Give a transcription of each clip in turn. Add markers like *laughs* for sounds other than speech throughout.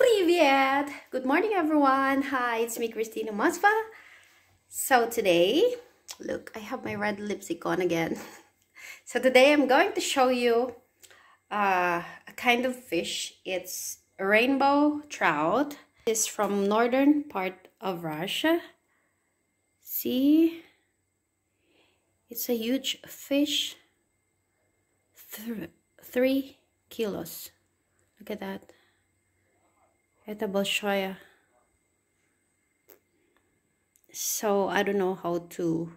Привет! Good morning, everyone. Hi, it's me, Kristina Moskva. So today, look, I have my red lipstick on again. *laughs* So today I'm going to show you uh, a kind of fish. It's a rainbow trout. It's from northern part of Russia. See? It's a huge fish. Th three kilos. Look at that. Это большая. So I don't know how to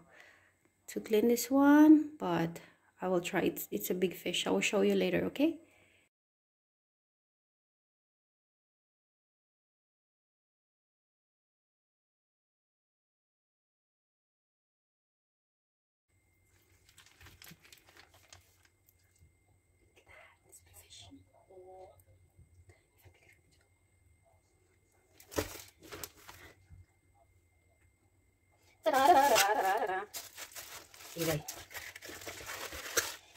to clean this one, but I will try. It's it's a big fish. I will show you later, okay?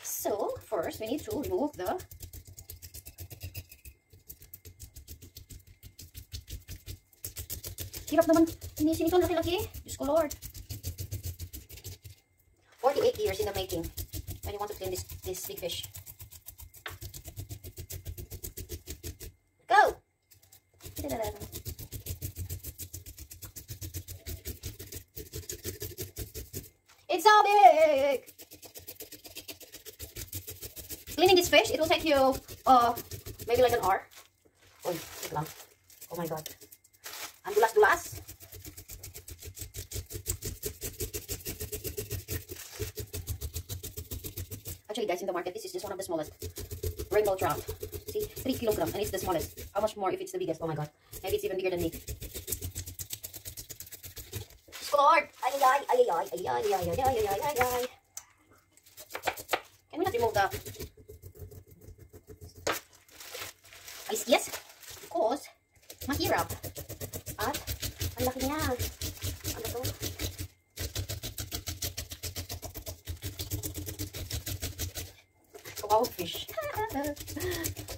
So, first we need to remove the Hirap naman. Tinisin ito laki-laki. Diyos ko Lord. 48 years in the making when you want to clean this, this big fish. Go! So big! Cleaning this fish, it will take you uh, maybe like an hour. Oh, wait lang. Oh my god. Ang dulas-dulas. Actually guys, in the market, this is just one of the smallest rainbow trout. See, 3 kilograms and it's the smallest. How much more if it's the biggest? Oh my god. Maybe it's even bigger than me. Lord! Ay, ay, ay, ay, ay, ay, ay, ay, ay, ay, ay. Can we not remove the ice? Yes, because mahirap. At ang laki niya. Ano to? Wow, fish. *laughs*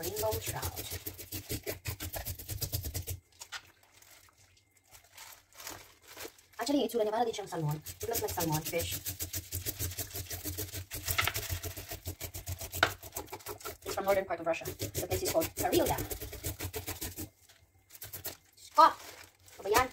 rainbow trout. Actually, itsura niya para din siyang salmon. It looks like salmon fish. It's from northern part of Russia. The place is called Karelia. Oh! Ano ba yan?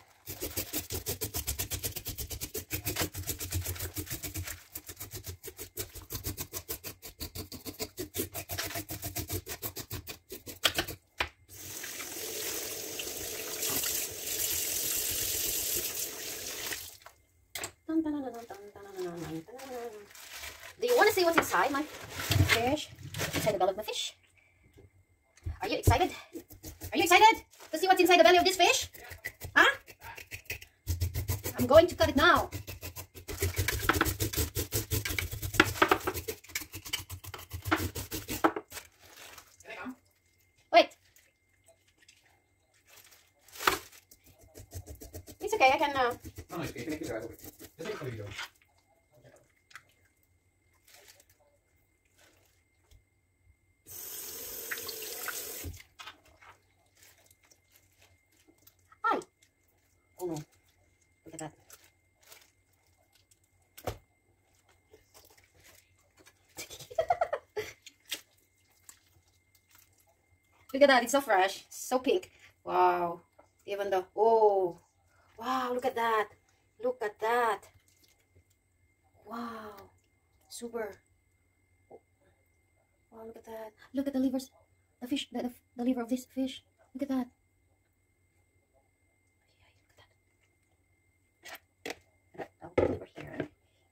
Do you inside my fish? Inside the belly of my fish? Are you excited? Are you excited to see what's inside the belly of this fish? Huh? I'm going to cut it now. Wait. It's okay, I can... Uh, No, no, grabar. Yo sé que está video. Hi. Oh no. Look at that. Look at that. It's so fresh. So pink. Wow. Even the... Oh. Wow. Look at that. Look at that. Wow. Super. Wow. Look at that. Look at the livers. The fish. The, the, the liver of this fish. Look at that. Over here.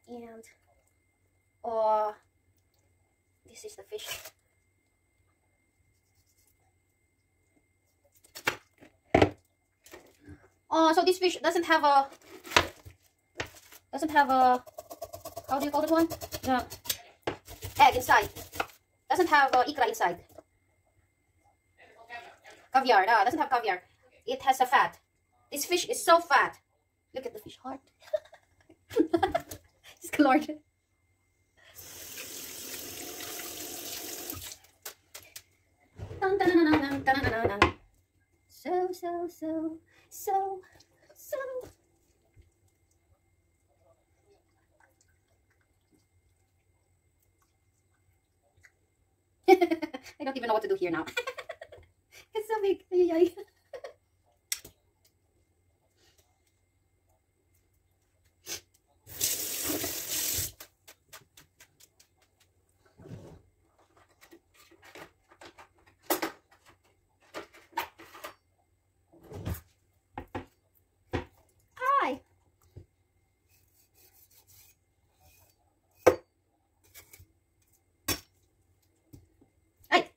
And uh this is the fish. Oh, so this fish doesn't have a doesn't have a how do you call this one? Yeah, egg inside. Doesn't have uh, ikra inside. Caviar. Ah, doesn't have caviar. It has a fat. This fish is so fat. Look at the fish heart. *laughs* it's colored. So, so, so so, so. *laughs* I don't even know what to do here now. *laughs* it's so big. Hi. Ay.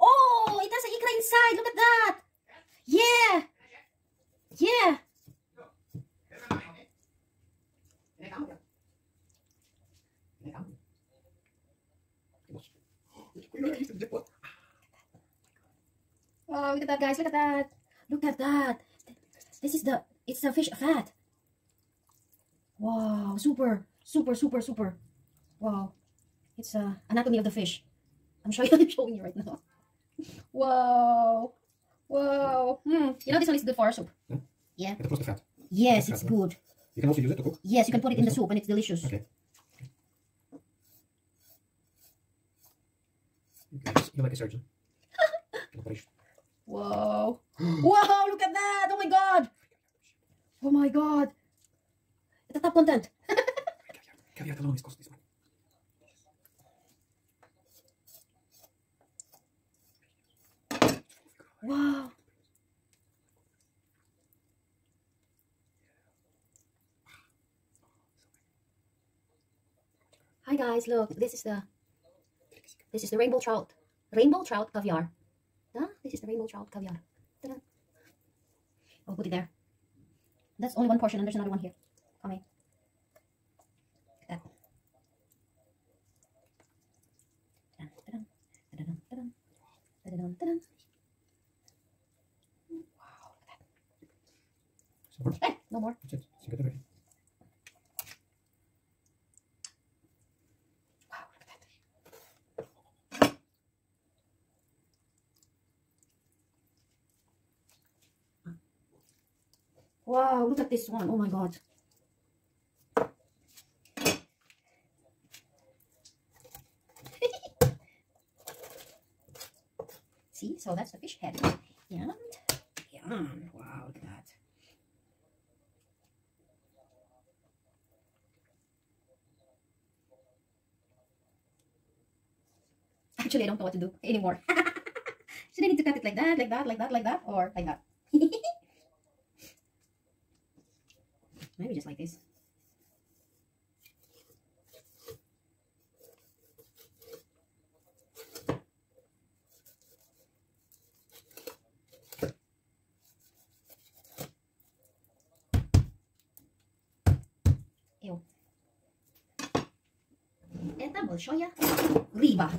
Oh, it has Look at that. Yeah. Yeah. Oh, look at that, guys. Look at that. Look at that. This is the, it's the fish fat. Wow, super, super, super, super. Wow. It's uh, anatomy of the fish. I'm *laughs* I'm showing you right now. Wow. Wow. Hmm. You know this one is good for our soup. Hmm? Yeah. It was the fat. Yes, it's well. good. You can also use it to cook. Yes, you can put it in the soup and it's delicious. Okay. You're like a surgeon. Wow. wow, look at that. Oh my god. Oh my god. It's a top content. Caviar alone is cost Wow. Hi guys, look, this is the this is the rainbow trout. Rainbow trout caviar. Huh? This is the rainbow trout caviar. I'll put it there. That's only one portion and there's another one here. Ta-dum, ta-dum, ta-dum, ta-dum, ta-dum. Wow, look at So more. that. Hey, no more. That's it. So get it ready. Wow, look at. Wow, look at this one. Oh my god. *laughs* See, so that's the fish head. And, yum. Wow, look at that. Actually, I don't know what to do anymore. *laughs* Should I need to cut it like that, like that, like that, like that, or like that? *laughs* Maybe just like this. Ew. Esta bolshoya riba.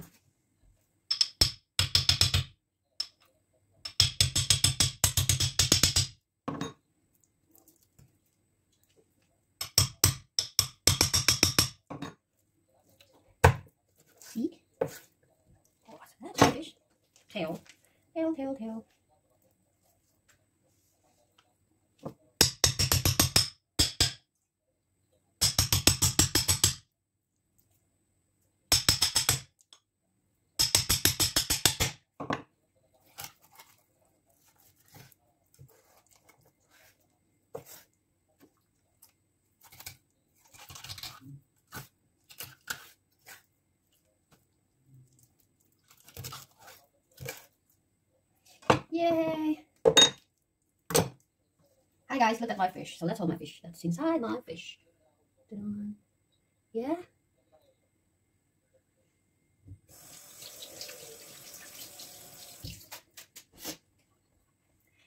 Tail. Tail, tail, tail. Yay! Hi guys, look at my fish. So that's all my fish. That's inside my fish. Yeah?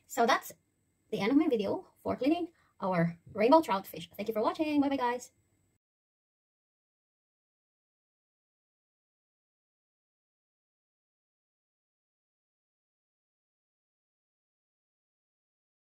So that's the end of my video for cleaning our rainbow trout fish. Thank you for watching. Bye bye guys.